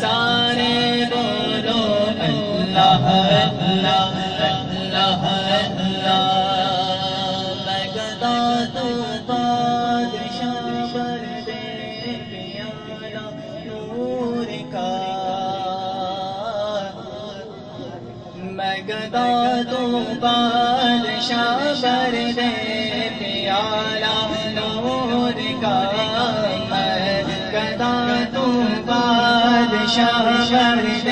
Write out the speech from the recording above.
سارے مگدا تو بادشاہ بر دے پیالا نور کا مگدا تو بادشاہ بر دے